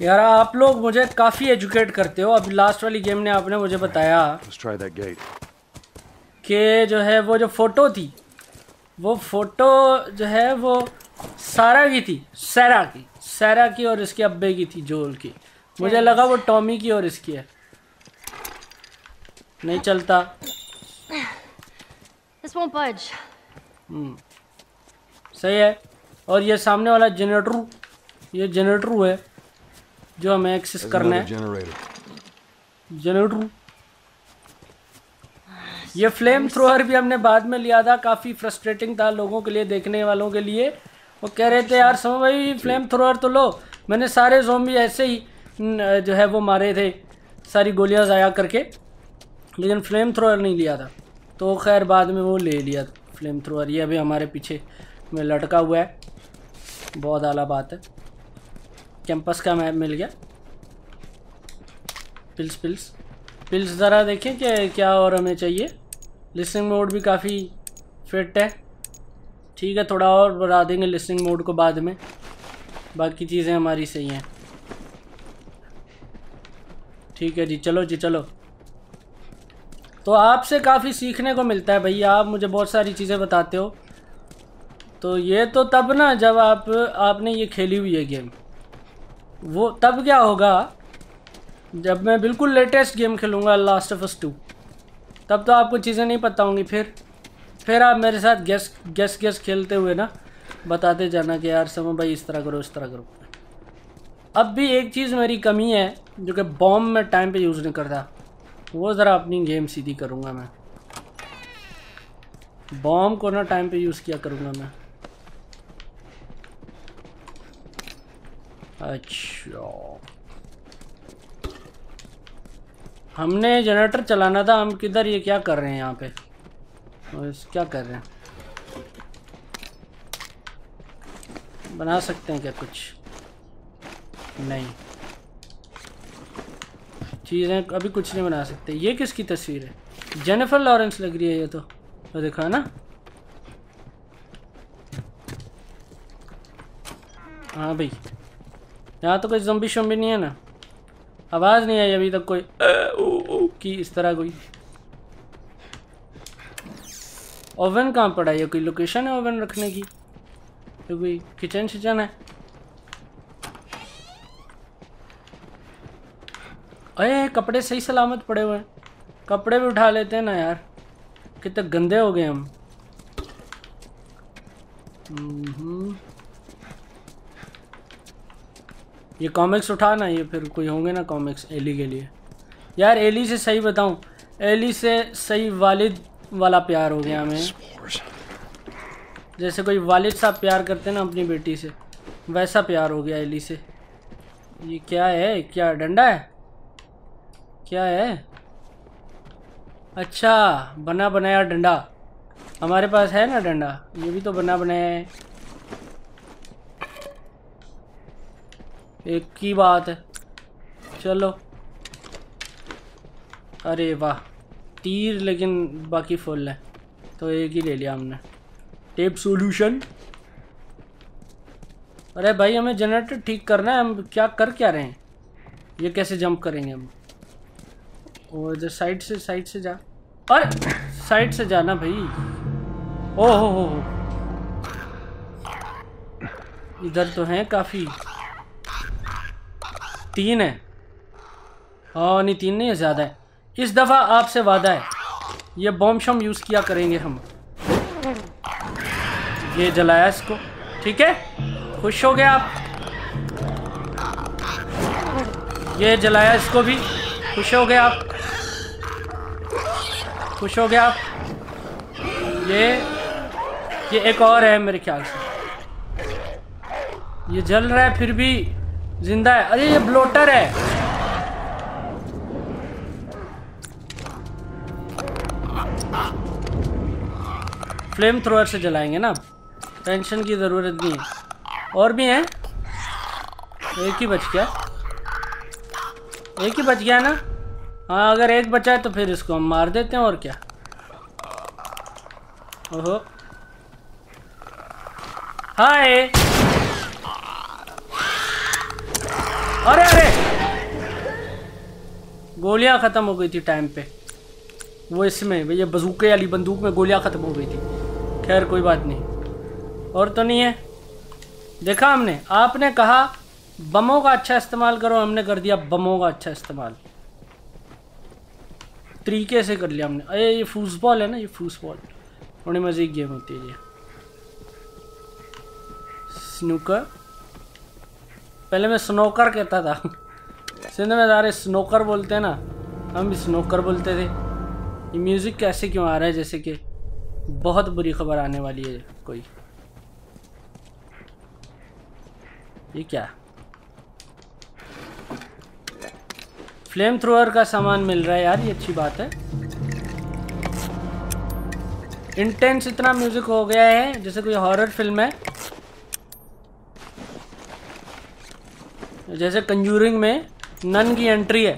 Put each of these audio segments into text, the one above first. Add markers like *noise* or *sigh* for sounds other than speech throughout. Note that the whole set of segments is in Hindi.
यार आप लोग मुझे काफ़ी एजुकेट करते हो। अभी लास्ट वाली गेम ने आपने मुझे बताया कि जो है वो जो फ़ोटो थी वो फ़ोटो जो है वो सारा की थी सैरा की सैरा की और इसके अब्बे की थी जोल की। मुझे लगा वो टॉमी की और इसकी है। नहीं चलता। हम्म। सही है। और ये सामने वाला जनरेटर ये जनरेटर है। जो हमें एक्सेस करना है। जनरेटर ये फ्लेम थ्रोअर भी हमने बाद में लिया था काफ़ी फ्रस्ट्रेटिंग था लोगों के लिए देखने वालों के लिए। वो कह रहे थे यार समझ भाई फ्लेम थ्रोअर तो लो। मैंने सारे जोम्बी ऐसे ही जो है वो मारे थे सारी गोलियाँ ज़ाया करके। लेकिन फ्लेम थ्रोअर नहीं लिया था। तो खैर बाद में वो ले लिया फ्लेम थ्रोअर ये अभी हमारे पीछे में लटका हुआ है। बहुत आला बात है। कैंपस का मैप मिल गया। पिल्स पिल्स पिल्स ज़रा देखें कि क्या और हमें चाहिए। लिसनिंग मोड भी काफ़ी फिट है। ठीक है, थोड़ा और बढ़ा देंगे लिसनिंग मोड को बाद में। बाकी चीज़ें हमारी सही हैं। ठीक है जी, चलो जी, चलो। तो आपसे काफ़ी सीखने को मिलता है भैया, आप मुझे बहुत सारी चीज़ें बताते हो। तो ये तो तब ना जब आप, आपने ये खेली हुई है गेम। वो तब क्या होगा जब मैं बिल्कुल लेटेस्ट गेम खेलूँगा लास्ट ऑफ़ अस टू तब तो आपको चीज़ें नहीं पता होंगी, फिर फिर आप मेरे साथ गैस गैस गैस खेलते हुए ना बताते जाना कि यार समो भाई इस तरह करो, इस तरह करो। अब भी एक चीज़ मेरी कमी है जो कि बॉम्ब में टाइम पे यूज़ नहीं करता, वो ज़रा अपनी गेम सीधी करूँगा मैं। बॉम्ब को ना टाइम पे यूज़ किया करूँगा मैं। अच्छा। हमने जनरेटर चलाना था, हम किधर ये क्या कर रहे हैं यहाँ पे? क्या कर रहे हैं? बना सकते हैं क्या कुछ? नहीं। चीज़ें अभी कुछ नहीं बना सकते। ये किसकी तस्वीर है? जेनिफर लॉरेंस लग रही है ये तो। तो देखा ना? हाँ भाई। यहाँ तो कोई जम्बी शम्बी नहीं है ना? आवाज़ नहीं आई अभी तक कोई। की इस तरह कोई। ओवन कहाँ पड़ा है? कोई लोकेशन है ओवन रखने की? कोई किचन शिचन है? अरे, कपड़े सही सलामत पड़े हुए हैं। कपड़े भी उठा लेते हैं ना यार। कितने गंदे हो गए हम। ये कॉमिक्स उठा ना ये फिर कोई होंगे ना कॉमिक्स एली के लिए। यार एली से सही बताऊँ एली से सही वालिद वाला प्यार हो गया हमें। जैसे कोई वालिद साहब प्यार करते ना अपनी बेटी से, वैसा प्यार हो गया एली से। ये क्या है? क्या डंडा है? क्या है? अच्छा बना बनाया डंडा। हमारे पास है ना डंडा? ये भी तो बना बनाया है। एक की बात है। चलो। अरे वाह। तीर, लेकिन बाकी फुल है। तो एक ही ले लिया हमने। टेप सॉल्यूशन अरे भाई, हमें जनरेटर ठीक करना है। हम क्या कर क्या रहे हैं? ये कैसे जंप करेंगे हम? और जो साइड से साइड से जा। अरे साइड से जाना भाई। ओ हो हो। इधर तो हैं काफ़ी। तीन है। हाँ नहीं, तीन नहीं है, ज़्यादा है। इस दफ़ा आपसे वादा है। ये बॉम्ब शॉम यूज़ किया करेंगे हम। ये जलाया इसको। ठीक है? खुश हो गए आप? ये जलाया इसको भी। खुश हो गए आप? खुश हो गए आप? ये ये एक और है मेरे ख्याल से। ये जल रहा है फिर भी। ज़िंदा है। अरे, ये ब्लोटर है। फ्लेम थ्रोअर से जलाएँगे ना। टेंशन की ज़रूरत नहीं है। और भी हैं? एक ही बच गया। एक ही बच गया ना? हाँ अगर एक बचा है तो फिर इसको हम मार देते हैं, और क्या? ओहो। हाय! अरे अरे। गोलियाँ ख़त्म हो गई थी टाइम पे। वो इसमें भैया बजूके वाली बंदूक में गोलियाँ ख़त्म हो गई थी। खैर, कोई बात नहीं। और तो नहीं है। देखा हमने? आपने कहा, बमों का अच्छा इस्तेमाल करो, हमने कर दिया बमों का अच्छा इस्तेमाल। तरीके से कर लिया हमने। अरे, ये फूसबॉल है ना, ये फूसबॉल थोड़ी मज़े गेम होती है ये। स्नूकर पहले मैं स्नोकर कहता था। सिंध में सारे स्नोकर बोलते हैं ना, हम भी स्नोकर बोलते थे। ये म्यूज़िक कैसे क्यों आ रहा है? जैसे कि बहुत बुरी खबर आने वाली है कोई। ये क्या? फ्लेम थ्रोअर का सामान मिल रहा है यार, ये अच्छी बात है। इंटेंस इतना म्यूज़िक हो गया है, जैसे कोई हॉरर फ़िल्म है। जैसे कंजूरिंग में नन की एंट्री है।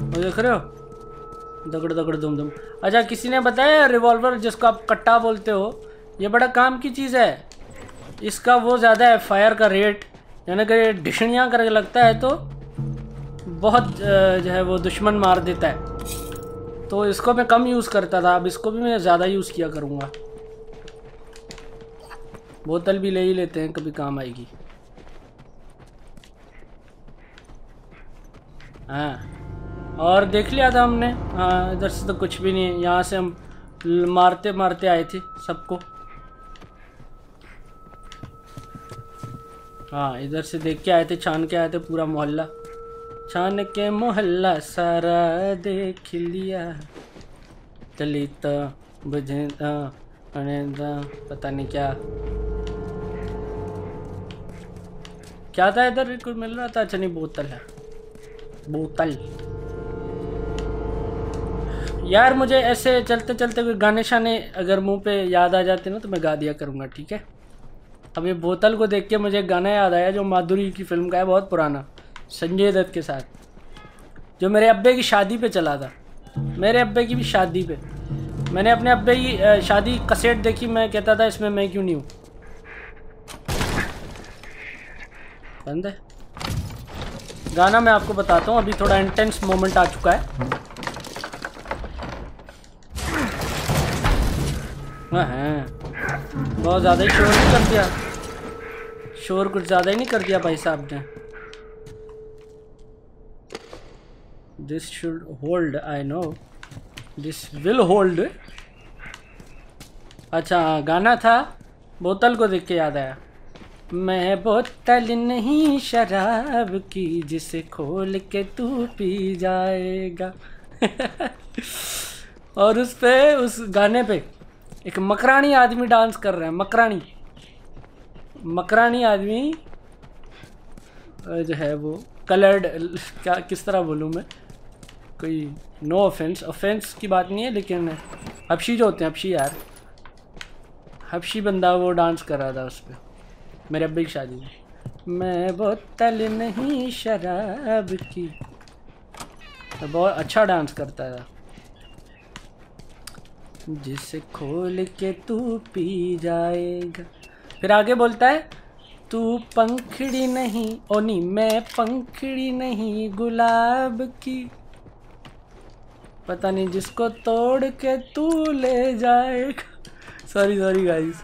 वो देख रहे हो? दगड़ दगड़ दुम दुम। अच्छा किसी ने बताया रिवॉल्वर जिसको आप कट्टा बोलते हो, ये बड़ा काम की चीज़ है। इसका वो ज़्यादा है फायर का रेट यानी कि डिशनियाँ करके लगता है तो बहुत जो है वो दुश्मन मार देता है। तो इसको मैं कम यूज़ करता था, अब इसको भी मैं ज़्यादा यूज़ किया करूँगा। बोतल भी ले ही लेते हैं, कभी काम आएगी। हाँ। और देख लिया था हमने। हाँ इधर से तो कुछ भी नहीं है। यहाँ से हम मारते मारते आए थे सबको। हाँ इधर से देख के आए थे, छान के आए थे पूरा मोहल्ला। छान के मोहल्ला सारा देख लिया। दलित बुझता पता नहीं क्या। क्या था इधर? कुछ मिल रहा था? अच्छा नहीं, बोतल है। बोतल। यार मुझे ऐसे चलते चलते कोई गाने शाने अगर मुँह पे याद आ जाते ना तो मैं गा दिया करूँगा, ठीक है? अब ये बोतल को देख के मुझे गाना याद आया जो माधुरी की फ़िल्म का है, बहुत पुराना, संजय दत्त के साथ। जो मेरे अब्बे की शादी पे चला था। मेरे अब्बे की भी शादी पे। मैंने अपने अब्बे की शादी कसेट देखी, मैं कहता था, इसमें मैं क्यों नहीं हूँ? बंद है? गाना मैं आपको बताता हूँ, अभी थोड़ा इंटेंस मोमेंट आ चुका है। हाँ बहुत ज़्यादा ही शोर नहीं कर दिया। शोर कुछ ज़्यादा ही नहीं कर दिया भाई साहब ने। This should hold I know this will hold अच्छा गाना था, बोतल को देख के याद आया। मैं बोतल नहीं, शराब की, जिसे खोल के तू पी जाएगा। *laughs* और उस पे, उस गाने पे, एक मकरानी आदमी डांस कर रहा है, मकरानी। मकरानी आदमी जो है वो, कलर्ड, क्या, किस तरह बोलूँ मैं? कोई नो ऑफेंस ऑफेंस की बात नहीं है, लेकिन हबशी जो होते हैं, हबशी यार। हबशी बंदा वो डांस कर रहा था उस पर मेरे अब्बे की शादी में। मैं बोतल नहीं शराब की। तो बहुत अच्छा डांस करता था। जिसे खोल के तू पी जाएगा। फिर आगे बोलता है, तू पंखड़ी नहीं, ओनी, मैं पंखड़ी नहीं गुलाब की। पता नहीं जिसको तोड़ के तू ले जाएगा। सॉरी सॉरी गाइस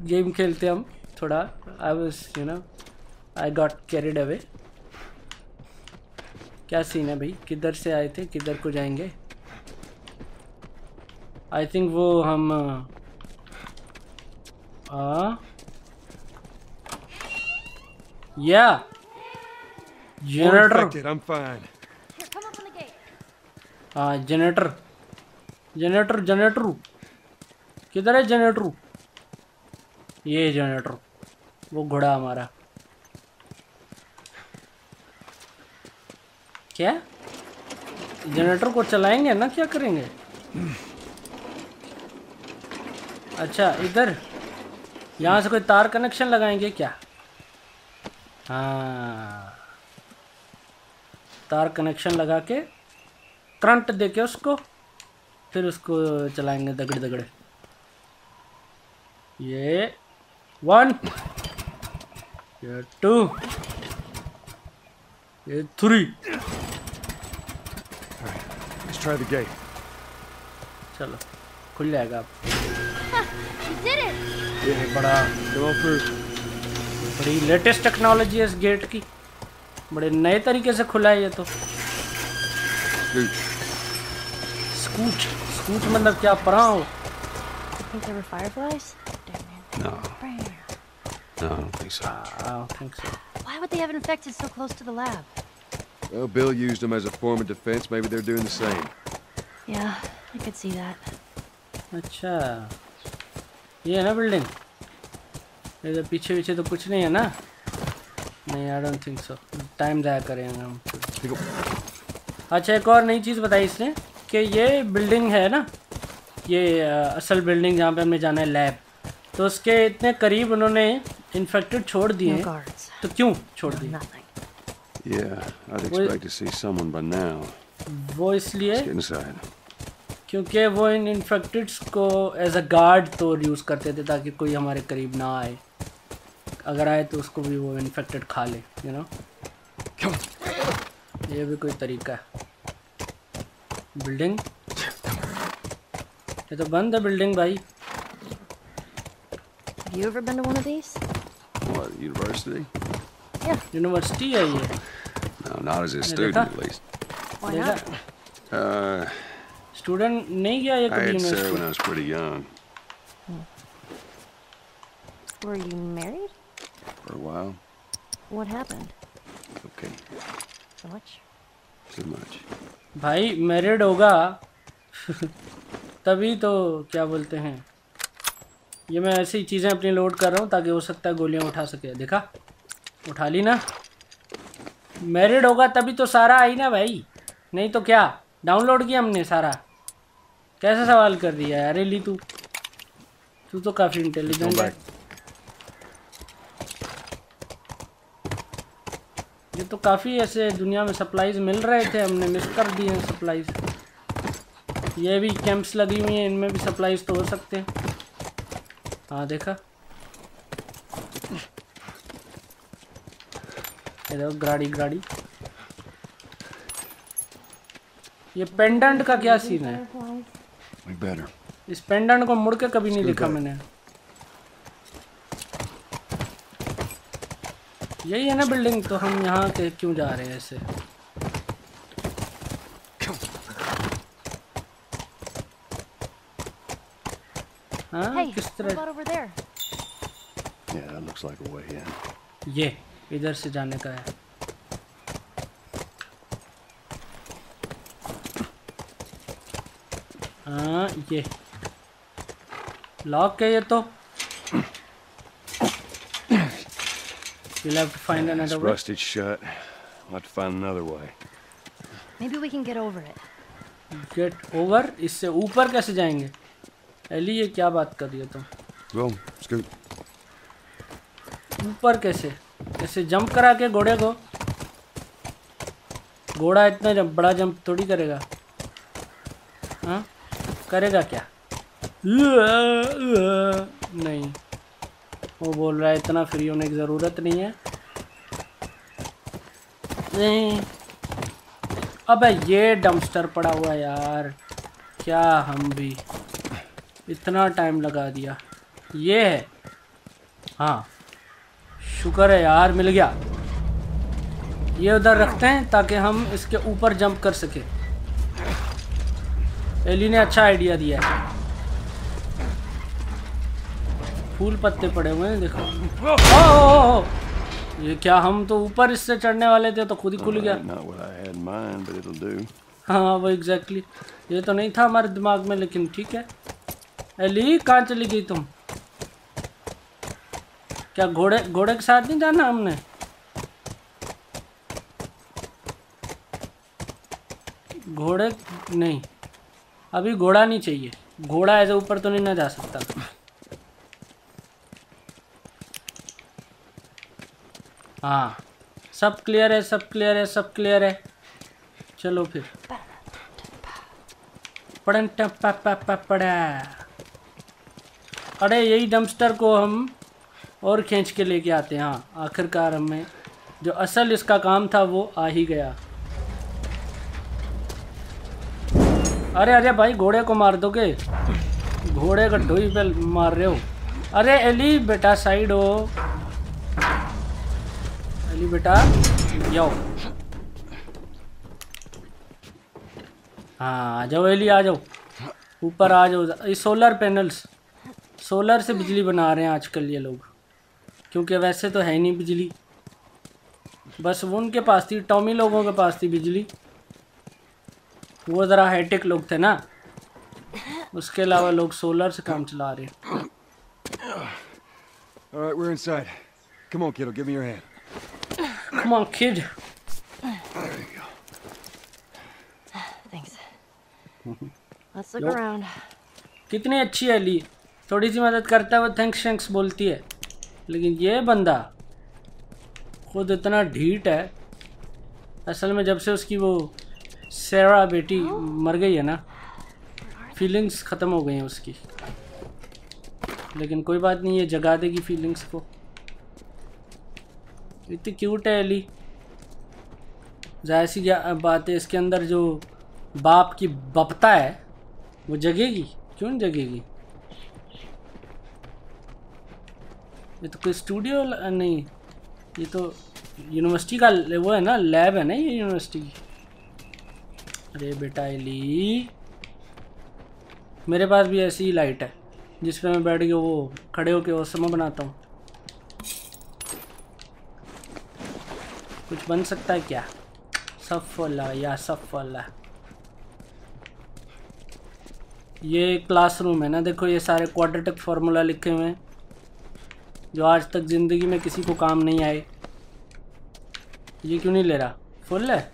गेम खेलते हम। थोड़ा I was you know I got carried away क्या सीन है भाई? किधर से आए थे? किधर को जाएँगे? आई थिंक वो हम आ, या जनरेटर हाँ जनरेटर जनरेटर जनरेटर किधर है जनरेटर ये जनरेटर वो घोड़ा हमारा। क्या? जनरेटर को चलाएँगे ना? क्या करेंगे? अच्छा इधर। यहाँ से कोई तार कनेक्शन लगाएँगे क्या? हाँ। तार कनेक्शन लगा के करंट दे के उसको, फिर उसको चलाएँगे दगड़ दगड़ ये वन। टू ये three Let's try the gate. चलो खुल जाएगा आप it! ये बड़ा देखो फिर बड़ी लेटेस्ट टेक्नोलॉजी है इस गेट की बड़े नए तरीके से खुला है ये तो. स्कूच स्कूच मतलब क्या परा हो think they were fireflies? Damn man. No, Brr. No, I don't think so. I don't think so. Why would they have infected so close to the lab? Well, Bill used them as a form of defense. Maybe they're doing the same. Yeah, I could see that. अच्छा ये है ना बिल्डिंग इधर पीछे पीछे तो कुछ नहीं है ना नहीं I don't think so time ज़ाया करेंगे हम. अच्छा एक और नई चीज़ बताई इसने कि ये बिल्डिंग है ना ये असल बिल्डिंग जहाँ पे हमें जाना है लैब तो उसके इतने करीब उन्होंने इन्फेक्टेड छोड़ दिए. तो क्यों छोड़ दिए. Yeah, I'd expect to see someone by now. वो इसलिए. क्योंकि वो इन इन्फेक्टेड्स को एज अ गार्ड तो यूज़ करते थे ताकि कोई हमारे करीब ना आए अगर आए तो उसको भी वो इन्फेक्टेड खा ले यू नो ये भी कोई तरीका है बिल्डिंग ये तो बंद है बिल्डिंग भाई Have you ever been to one of these? What, university? Yeah. University है ये No, not as a student, at least. Why देखा not? Uh, स्टूडेंट नहीं गया ये I कभी had Sarah when university I was pretty young. Were you married? For a while. What happened? Okay, So much? too much. भाई मैरिड होगा तभी तो क्या बोलते हैं ये मैं ऐसी चीज़ें अपनी लोड कर रहा हूँ ताकि हो सकता है गोलियाँ उठा सके। देखा? उठा ली ना। मैरिड होगा तभी तो सारा आई ना भाई। नहीं तो क्या? डाउनलोड किया हमने सारा। कैसा सवाल कर दिया है अरे ली तू। तू तो काफ़ी इंटेलिजेंट है। ये तो काफ़ी ऐसे दुनिया में सप्लाईज मिल रहे थे हमने। मिस कर दिए हैं सप्लाईज ये भी कैंप्स लगी हुई हैं इनमें भी सप्लाईज तो हो सकते हैं। हाँ देखा? ये देखो गाड़ी गाड़ी ये पेंडेंट का क्या सीन है? इस पेंडेंट को मुड़ के कभी नहीं देखा मैंने। यही है ना बिल्डिंग तो हम यहाँ के क्यों जा रहे हैं ऐसे? हाँ Hey, किस तरह? Yeah, that looks like a way in. ये इधर से जाने का है हाँ ये लॉक है ये तो You'll have to find It's another way. rusted shut. We'll have to find another way. Maybe we can get over it. Get over इससे ऊपर कैसे जाएँगे एली ये क्या बात कर रही हो तुम? Scoot. ऊपर कैसे? ऐसे जंप करा के घोड़े को? घोड़ा इतना जंप बड़ा जंप थोड़ी करेगा। हाँ? करेगा क्या? नहीं। वो बोल रहा है इतना फ्री होने की ज़रूरत नहीं है। नहीं। अबे ये डम्पस्टर पड़ा हुआ यार। क्या हम भी। इतना टाइम लगा दिया। ये है। हाँ। शुक्र है यार मिल गया। ये उधर रखते हैं ताकि हम इसके ऊपर जंप कर सके। एली ने अच्छा आइडिया दिया है। फूल पत्ते पड़े हुए हैं देखो। ओ, ओ, ओ, ये क्या हम तो ऊपर इससे चढ़ने वाले थे तो खुद ही खुल गया। Mind. हाँ वो एग्जैक्टली exactly. ये तो नहीं था हमारे दिमाग में लेकिन ठीक है। एली कहाँ चली गई तुम क्या घोड़े घोड़े के साथ नहीं जाना हमने घोड़े नहीं अभी घोड़ा नहीं चाहिए घोड़ा ऐसे ऊपर तो नहीं ना जा सकता हाँ सब क्लियर है सब क्लियर है सब क्लियर है चलो फिर पप्पा पड़ा अरे, यही डम्पस्टर को हम और खींच के लेके आते हैं। हाँ आखिरकार हमें जो असल इसका काम था, वो आ ही गया। अरे अरे भाई, घोड़े को मार दोगे? घोड़े का ढोई पे मार रहे हो। अरे एली बेटा साइड हो। एली बेटा, जाओ। हाँ आ जाओ एली आ जाओ। ऊपर आ जाओ। ये सोलर पैनल्स सोलर से बिजली बना रहे हैं आजकल ये लोग क्योंकि वैसे तो है नहीं बिजली बस वो उनके पास थी टॉमी लोगों के पास थी बिजली वो ज़रा हाईटेक लोग थे ना उसके अलावा लोग सोलर से काम चला रहे हैं All right, we're inside. Come on, kiddo, give me your hand. Come on, kid. There you go. Thanks. *laughs* Let's look Nope. around. कितनी अच्छी है ली थोड़ी सी मदद करता है वो थैंक्स थैंक्स बोलती है। लेकिन ये बंदा खुद इतना ढीट है, असल में जब से उसकी वो सेरा बेटी मर गई है ना फीलिंग्स ख़त्म हो गई हैं उसकी। लेकिन कोई बात नहीं है जगा देगी फीलिंग्स को। इतनी क्यूट है एली ज़ाहिर सी बात है, इसके अंदर जो बाप की बपता है, वो जगेगी? क्यों नहीं जगेगी? ये तो कोई स्टूडियो नहीं। ये तो यूनिवर्सिटी का वो है ना लैब है ना ये यूनिवर्सिटी अरे बेटा एली। मेरे पास भी ऐसी ही लाइट है, जिस पे मैं बैठ के वो खड़े होके वो समय बनाता हूँ। कुछ बन सकता है क्या? सफला या सफला ये क्लासरूम है ना, देखो ये सारे क्वाड्रेटिक फार्मूला लिखे हुए हैं। जो आज तक ज़िंदगी में किसी को काम नहीं आए। ये क्यों नहीं ले रहा? फुल है।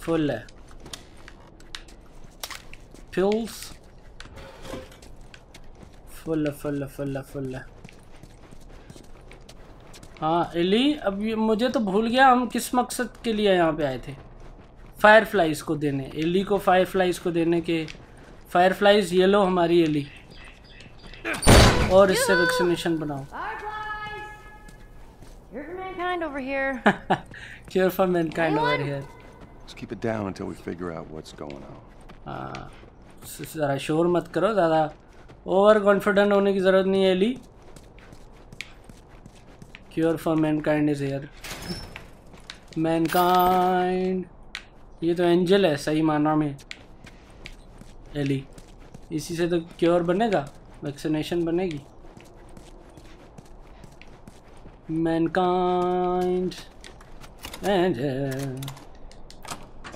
फुल है। Fills full full full full है। एली अब मुझे तो भूल गया, हम किस मकसद के लिए यहाँ पे आए थे? फायर फ्लाइज को देने। एली को फायर फ्लाइज को देने के फायर फ्लाइज ये लो। हमारी एली और इससे वैक्सीनेशन बनाओ। Mankind over here. For over here Let's keep it down until we figure out what's going on. हाँ ज़रा शोर मत करो ज़्यादा ओवर कॉन्फिडेंट होने की ज़रूरत नहीं है Ellie cure for mankind is here mankind ये तो एंजल है सही माना में। एली इसी से तो क्योर बनेगा वैक्सीनेशन बनेगी। मैनकाइंड एंजल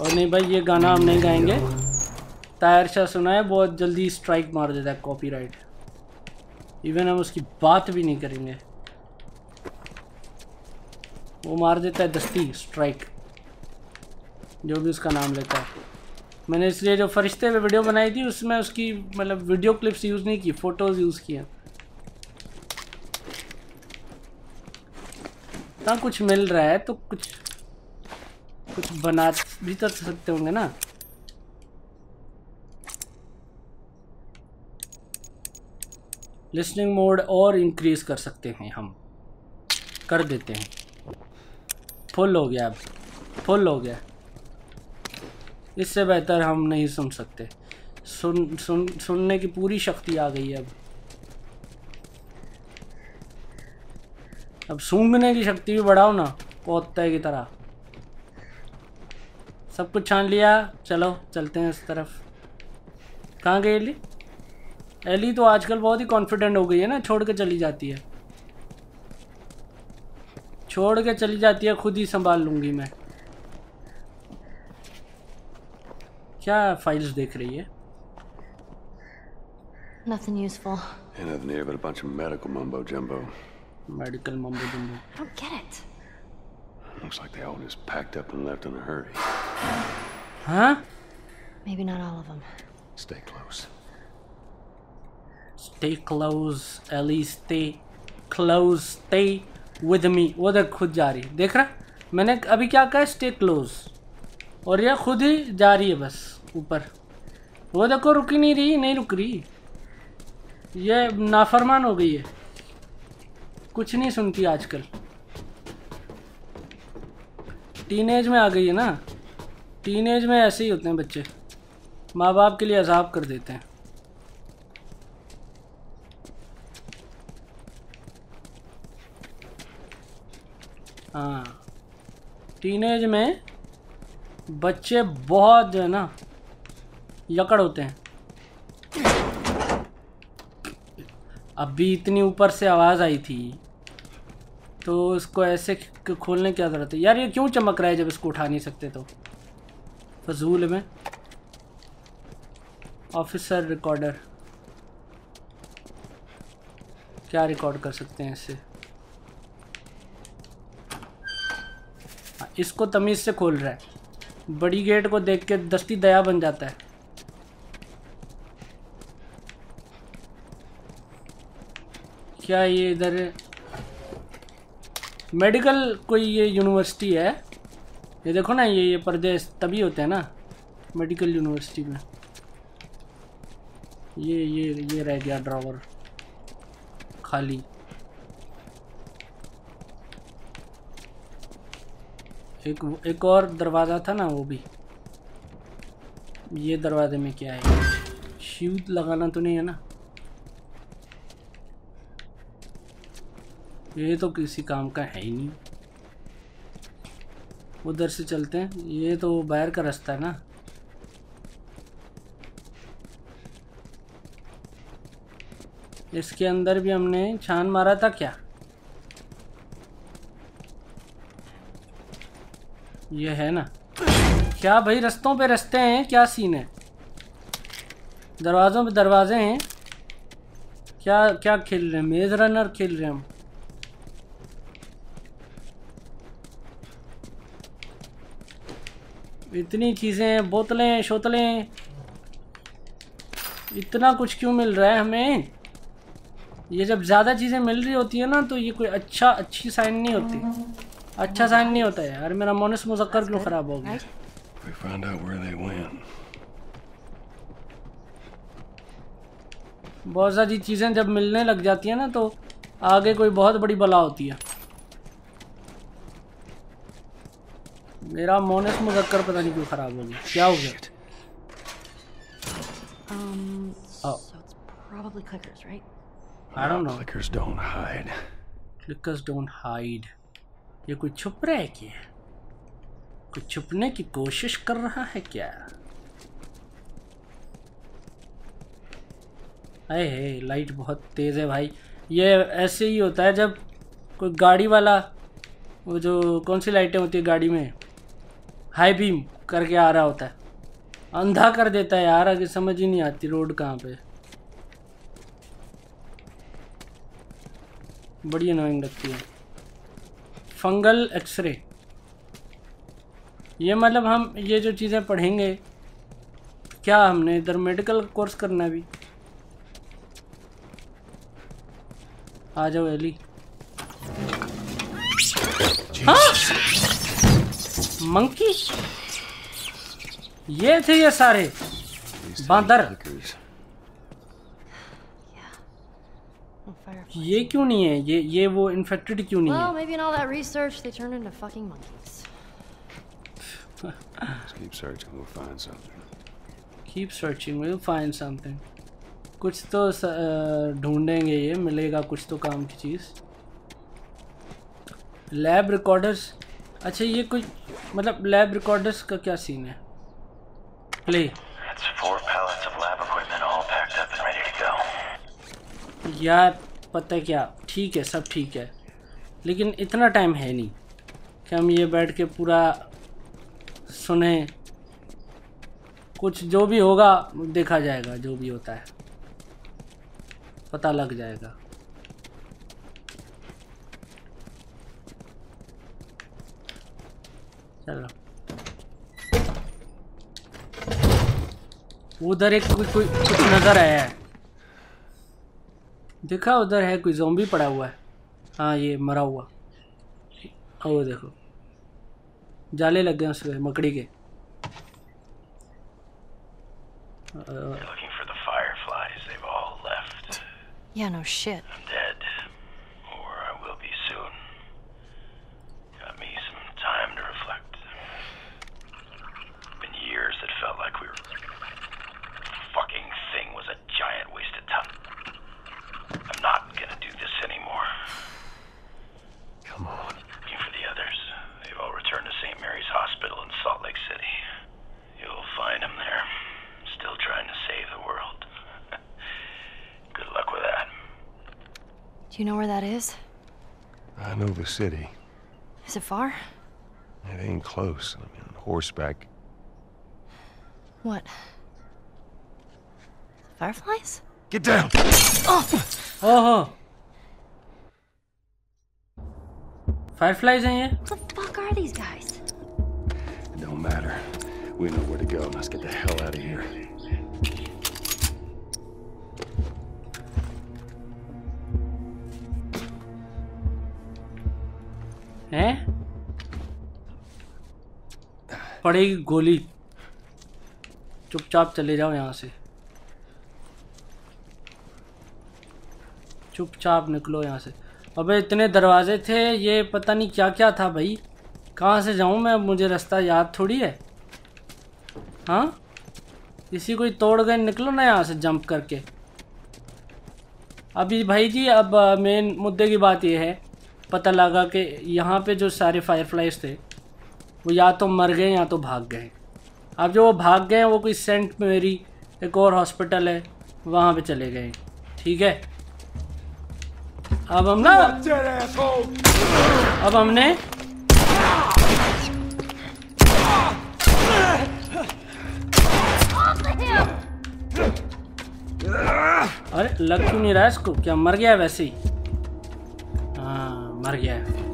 और नहीं भाई, ये गाना हम नहीं गाएँगे। तायर शाह सुना है, बहुत जल्दी स्ट्राइक मार देता है कॉपीराइट इवन हम उसकी बात भी नहीं करेंगे। वो मार देता है दस्ती स्ट्राइक जो भी उसका नाम लेता है। मैंने इसलिए जो फरिश्ते पे वीडियो बनाई थी, उसमें उसकी मतलब वीडियो क्लिप्स यूज़ नहीं की फ़ोटोज़ यूज़ किए। इतना कुछ मिल रहा है तो कुछ कुछ बना भी तो सकते होंगे ना। लिसनिंग मोड और इंक्रीज कर सकते हैं हम। कर देते हैं। फुल हो गया अब। फुल हो गया। इससे बेहतर हम नहीं सुन सकते। सुन सुन, सुनने की पूरी शक्ति आ गई है अब। अब सूंघने की शक्ति भी बढ़ाओ ना कोत्ते की तरह। सब कुछ छान लिया, चलो, चलते हैं इस तरफ़। कहाँ गई एली? एली तो आजकल बहुत ही कॉन्फिडेंट हो गई है ना, छोड़ के चली जाती है। छोड़ के चली जाती है, खुद ही संभाल लूँगी मैं। क्या फाइल्स देख रही है Nothing useful. Ain't nothing here but a bunch of medical mumbo jumbo. Medical mumbo jumbo I don't get it. Looks like they all just packed up and left in a hurry. हाँ Maybe not all of them. Stay close. Stay close Ellie stay close stay with me वो देख खुद जा रही देख रहा मैंने अभी क्या कहा स्टे क्लोज और ये खुद ही जा रही है बस ऊपर। वो देखो रुकी नहीं रही, नहीं रुक रही। ये नाफरमान हो गई है। कुछ नहीं सुनती आजकल। टीनेज में आ गई है ना? टीनेज में ऐसे ही होते हैं बच्चे। माँ बाप के लिए अजाब कर देते हैं। हाँ। टीनेज में बच्चे बहुत जो है ना यकड़ होते हैं। अभी इतनी ऊपर से आवाज़ आई थी तो इसको ऐसे खोलने की क्या ज़रूरत है। यार ये क्यों चमक रहा है जब इसको उठा नहीं सकते तो? फजूल में। Officer recorder. क्या रिकॉर्ड कर सकते हैं इससे हाँ, इसको तमीज़ से खोल रहा है। बड़ी गेट को देख के दस्ती दया बन जाता है। क्या ये इधर मेडिकल कोई ये यूनिवर्सिटी है? ये देखो ना, ये ये पर्दे तभी होते हैं ना मेडिकल यूनिवर्सिटी में। ये ये ये रह गया ड्रॉवर खाली। एक एक और दरवाज़ा था ना, वो भी। ये दरवाजे में क्या है? शूट लगाना तो नहीं है ना? ये तो किसी काम का है ही नहीं। उधर से चलते हैं। ये तो बाहर का रास्ता है ना। इसके अंदर भी हमने छान मारा था क्या? ये है ना। क्या भाई, रस्तों पे रस्ते हैं? क्या सीन है? दरवाज़ों पे दरवाजे हैं? क्या क्या खेल रहे हैं? मेज रनर खेल रहे हैं हम। इतनी चीज़ें हैं बोतलें शोतलें। इतना कुछ क्यों मिल रहा है हमें? ये जब ज़्यादा चीज़ें मिल रही होती है ना तो ये कोई अच्छा अच्छी साइन नहीं होती। अच्छा साइन नहीं होता है यार। मेरा मोनस मुजक्कर क्यों ख़राब हो गया. बहुत सारी चीज़ें जब मिलने लग जाती हैं ना तो आगे कोई बहुत बड़ी बला होती है। मेरा मोनस मुजक्कर पता नहीं क्यों ख़राब हो गया क्या हो गया Um, Oh. so it's probably clickers, right? I don't know. Clickers don't hide. ये कोई छुप रहा है क्या कोई छुपने की कोशिश कर रहा है क्या अरे हे लाइट बहुत तेज़ है भाई ये ऐसे ही होता है जब कोई गाड़ी वाला वो जो कौन सी लाइटें होती है गाड़ी में हाई बीम करके आ रहा होता है। अंधा कर देता है यार आगे समझ ही नहीं आती रोड कहाँ पे। बड़ी अनोइंग लगती है। फंगल एक्सरे ये मतलब हम ये जो चीज़ें पढ़ेंगे, क्या हमने इधर मेडिकल कोर्स करना है अभी? आ जाओ एली हाँ? मंकी ये थे ये सारे. Oh, fireflies. ये क्यों नहीं है ये ये वो इन्फेक्टेड क्यों नहीं Well, है maybe in all that research, they turned into fucking monkeys. Let's keep searching. We'll find something. Keep searching will find something कुछ तो ढूंढेंगे ये मिलेगा कुछ तो काम की चीज़ लैब रिकॉर्डर्स अच्छा ये कोई मतलब लैब रिकॉर्डर्स का क्या सीन है? प्ले. यार पता है क्या? ठीक है सब ठीक है। लेकिन इतना टाइम है नहीं कि हम ये बैठ के पूरा सुने। कुछ जो भी होगा देखा जाएगा जो भी होता है। पता लग जाएगा। चलो उधर एक कोई कोई कुछ नज़र आया है देखा उधर है कोई जोम्बी पड़ा हुआ है हाँ ये मरा हुआ वो देखो जाले लग गए उसपे मकड़ी के They're looking for the fireflies. They've all left. Yeah, no shit. city. Is it far? It ain't close. I mean, on horseback. What? Fireflies? Get down! Oh! oh! oh. Fireflies in here? What the fuck are these guys? It don't matter. We know where to go. Let's get the hell out of here. हैं? पड़ेगी गोली। चुपचाप चले जाओ यहाँ से। चुपचाप निकलो यहाँ से। अबे, इतने दरवाजे थे, ये पता नहीं क्या क्या था भाई। कहाँ से जाऊँ मैं? मुझे रास्ता याद थोड़ी है। हाँ? इसी को ही तोड़ गए, निकलो ना यहाँ से जंप करके। अभी भाई जी, अब मेन मुद्दे की बात ये है। पता लगा कि यहाँ पे जो सारे फायरफ्लाइज थे वो या तो मर गए या तो भाग गए। अब जो वो भाग गए हैं वो कोई सेंट मेरी एक और हॉस्पिटल है वहाँ पे चले गए। ठीक है? अब हम ना अब हमने अरे लग क्यों नहीं रहा इसको? क्या मर गया वैसे हाँ? मर गया है।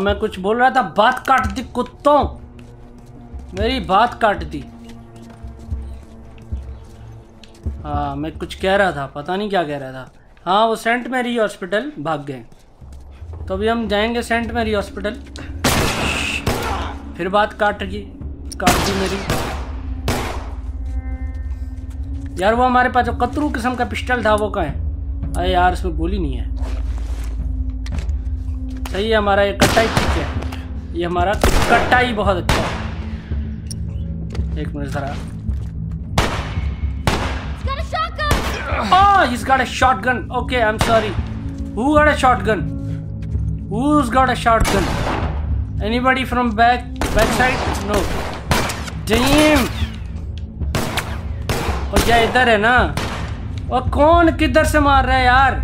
मैं कुछ बोल रहा था, बात काट दी कुत्तों। मेरी बात काट दी। हाँ मैं कुछ कह रहा था, पता नहीं क्या कह रहा था। हाँ वो सेंट मेरी हॉस्पिटल भाग गए। तो अभी हम जाएँगे सेंट मेरी हॉस्पिटल। फिर बात काट दी काट दी मेरी। यार, वो हमारे पास जो कतरू किस्म का पिस्टल था, वो कहाँ है? अरे यार इसमें गोली नहीं है सही है हमारा ये कट्टा ही ठीक है ये हमारा कट्टा ही बहुत अच्छा है एक मिनट जरा Oh, he's got a shotgun. Okay, I'm sorry. Who got a shotgun? Who's got a shotgun? Anybody from back back side? No. Damn. और क्या इधर है ना और कौन किधर से मार रहा है यार?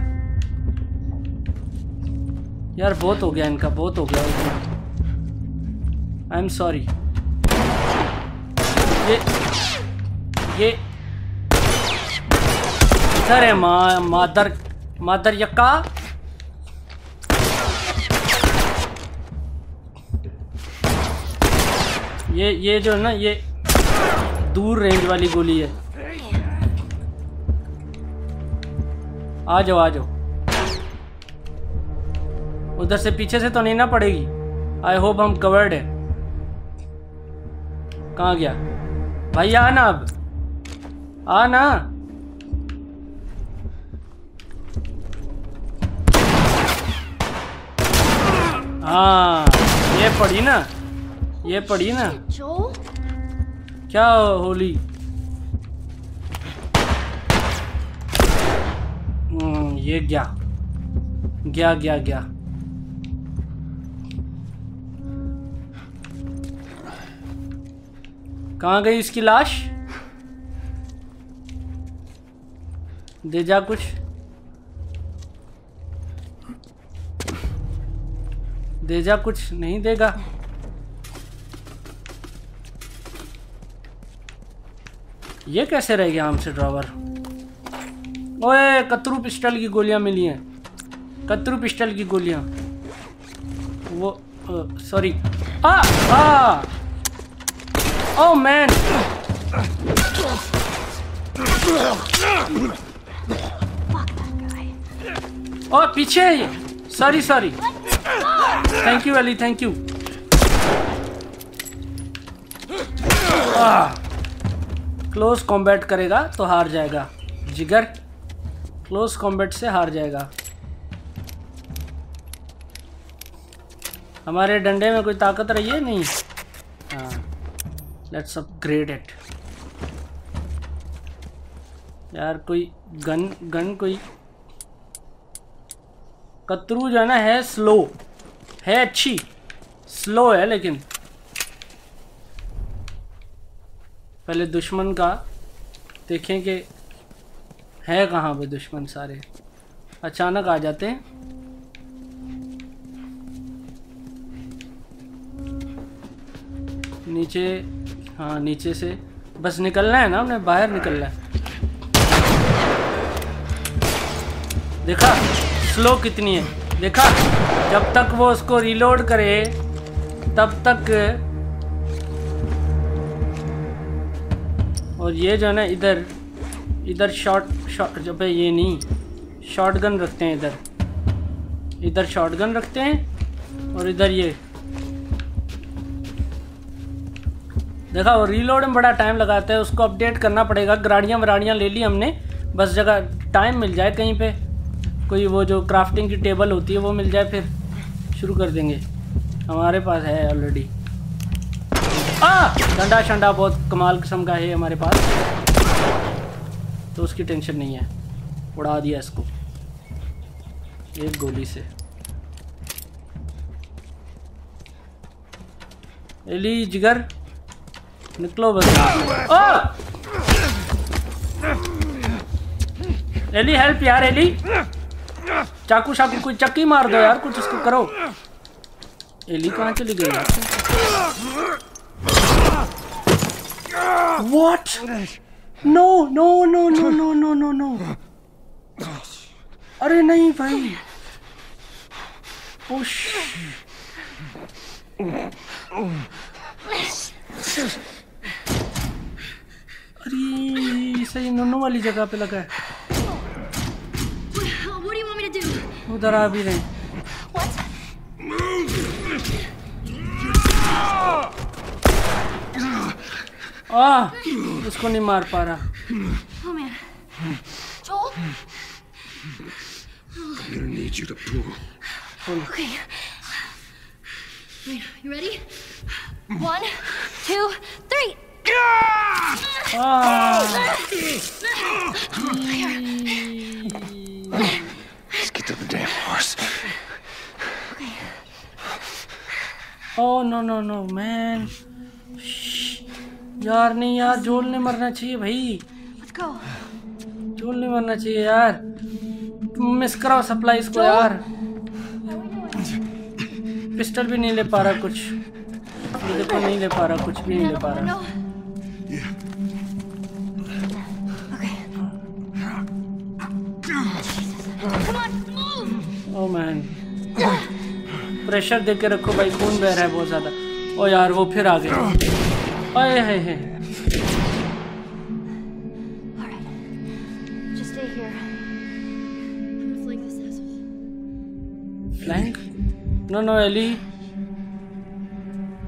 यार बहुत हो गया इनका बहुत हो गया आई एम सॉरी ये ये। इधर है मा, मादर मादर यक्का। ये ये जो है ना ये दूर रेंज वाली गोली है। आ जाओ आ जाओ। उधर से पीछे से तो नहीं ना पड़ेगी। आई होप हम कवर्ड है। कहाँ गया? भाई आ ना अब। आ ना। हाँ ये पड़ी ना। ये पड़ी ना। क्या होली? ये गया। गया गया गया। कहाँ गई इसकी लाश? दे जा कुछ। दे जा कुछ, नहीं देगा। ये कैसे रह गया हमसे ड्रावर ओए, कतरू पिस्टल की गोलियाँ मिली हैं। कतरू पिस्टल की गोलियाँ। वो सॉरी ओ मैन ओ, पीछे है sorry sorry thank you Ellie thank you close combat करेगा तो हार जाएगा। जिगर। क्लोज कॉम्बैट से हार जाएगा। हमारे डंडे में कोई ताकत रही है? नहीं। हाँ। लेट्स अपग्रेड इट यार, कोई गन गन कोई। कतरू जो है ना है स्लो है अच्छी। स्लो है लेकिन। पहले दुश्मन का देखें कि है कहाँ पे दुश्मन सारे? अचानक आ जाते हैं। नीचे हाँ नीचे से बस निकलना है ना हमने बाहर निकलना है। देखा स्लो कितनी है। देखा, जब तक वो उसको रिलोड करे, तब तक और ये जो है ना, इधर इधर शॉर्ट शॉट जब ये नहीं शॉर्ट गन रखते हैं इधर। इधर शॉर्ट गन रखते हैं और इधर ये। देखा, वो रीलोड में बड़ा टाइम लगाता है, उसको अपडेट करना पड़ेगा। गाड़ियाँ वराड़ियाँ ले ली हमने, बस जगह टाइम मिल जाए कहीं पे। कोई वो जो क्राफ्टिंग की टेबल होती है, वो मिल जाए, फिर शुरू कर देंगे। हमारे पास है ऑलरेडी आ! डंडा शंडा बहुत कमाल किस्म का है हमारे पास। तो उसकी टेंशन नहीं है। उड़ा दिया इसको। एक गोली से। एली, जिगर। निकलो बस। ओ! एली हेल्प यार, एली। चाकू शाकू कोई चक्की मार दो यार, कुछ इसको करो। एली कहाँ चली गई What? No no no no no no no no अरे नहीं भाई। अरे सही नुनू वाली जगह पे लगा है। उधर आ भी नहीं आ उसको नहीं मार पा रहा Oh man. Joel? I'm gonna need you to pull. Okay. Wait, you ready? One, two, three. Let's get to the damn horse. Oh no no no man यार नहीं यार जोल नहीं मरना चाहिए भाई। जोल नहीं मरना चाहिए यार। मिस कराओ सप्लाईज को यार। पिस्टल भी नहीं ले पा रहा कुछ। ये देखो नहीं ले पा रहा कुछ भी नहीं ले पा रहा। No. Okay. Come on, move. Oh man pressure दे के रखो भाई खून बह रहा है बहुत ज़्यादा। ओ यार वो फिर आ गए Hey, hey. All right. Just stay here. Flank this asshole. Flank? No, no, Ellie.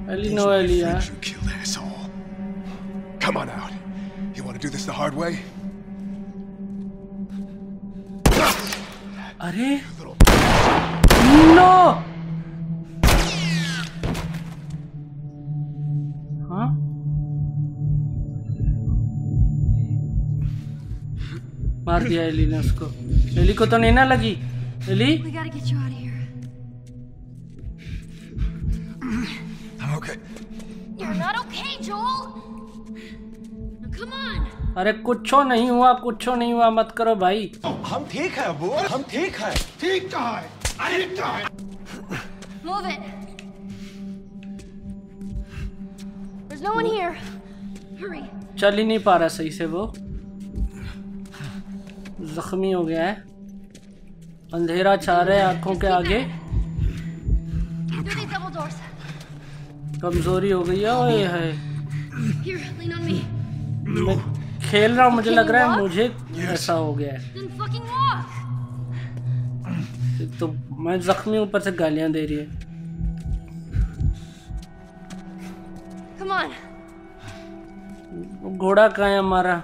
Ellie, no, Ellie. Yeah. You killed asshole. Come on out. You want to do this the hard way? Are? No. मार दिया एली ने उसको। एली को तो नहीं ना लगी। एली? अरे कुछ नहीं हुआ कुछ नहीं हुआ मत करो भाई। हम ठीक है अब। हम ठीक तो है। ठीक तो कहा चल ही नहीं पा रहा सही से वो। जख्मी हो गया है। अंधेरा छा रहा है आँखों के आगे. कमज़ोरी हो गई है ओए है. मैं खेल रहा हूँ मुझे लग रहा है मुझे ऐसा हो गया है। तो मैं जख्मी ऊपर से गालियाँ दे रही है। घोड़ा कहाँ है हमारा?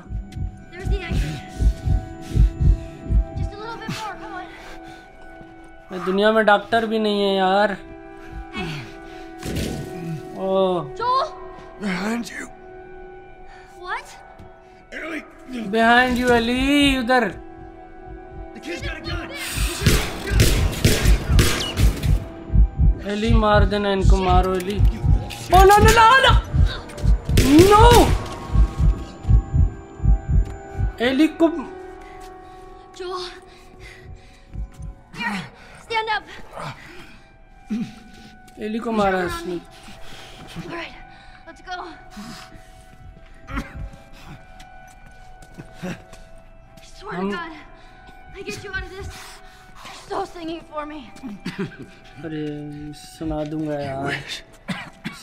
दुनिया में डॉक्टर भी नहीं है यार oh Joel? Behind you. What? Behind you Ellie उधर एली मार देना इनको मारो Ellie oh no no no no no Ellie को. एली को मारा इसने swear to God, I get you out of this. You're so singing for me. अरे सुना दूँगा यार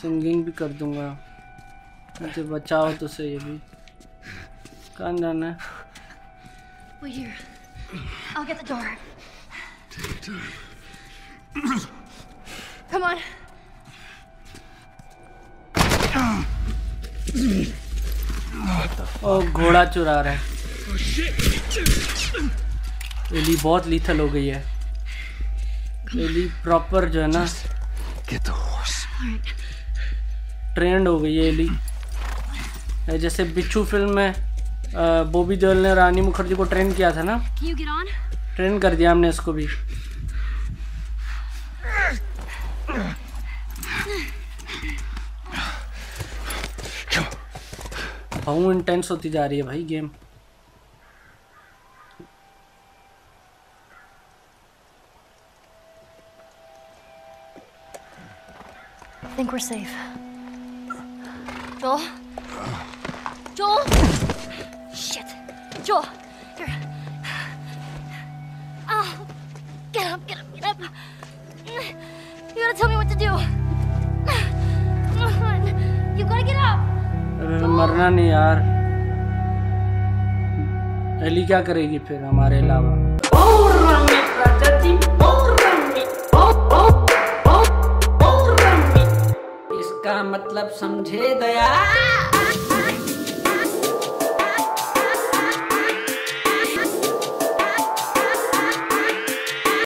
सिंगिंग भी कर दूँगा मुझे बचाओ तो सही अभी कहाँ जाना है Wait here. I'll get the door. Come on. ओ घोड़ा चुरा रहा है एली बहुत लीथल हो गई है एली प्रॉपर जो है ना. ट्रेंड हो गई है एली जैसे बिच्छू फ़िल्म में बॉबी देओल ने रानी मुखर्जी को ट्रेन किया था ना? ट्रेन कर दिया हमने इसको भी बहुत इंटेंस होती जा रही है भाई game I think we're safe. Joel? Joel? Shit. Joel, here. Oh, get up, get up, get up. You gotta tell me what to do. Come on. You gotta get up. मरना नहीं यार। एली क्या करेगी फिर हमारे अलावा? इसका मतलब समझे दया।